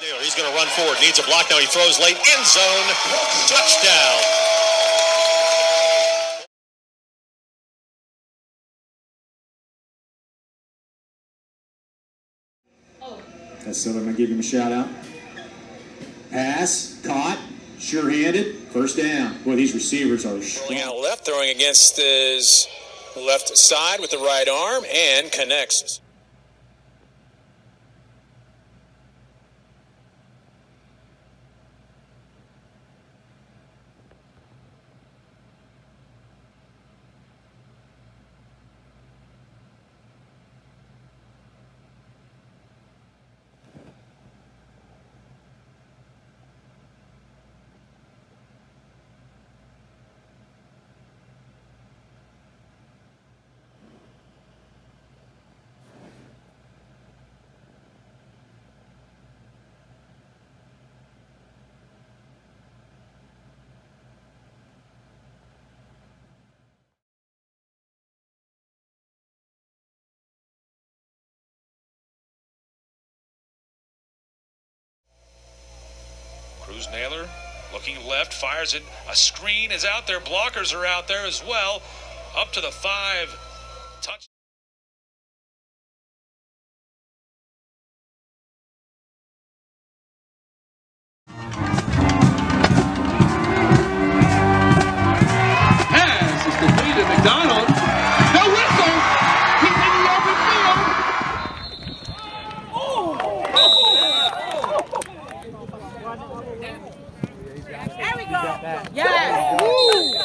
Naylor, he's going to run forward. Needs a block now. He throws late. End zone. Touchdown. That's so I'm going to give him a shout out. Pass, caught, sure handed, first down. Boy, these receivers are. Rolling out left, throwing against his left side with the right arm and connects. Cruz Naylor looking left, fires it. A screen is out there. Blockers are out there as well. Up to the five. There we go. Yes.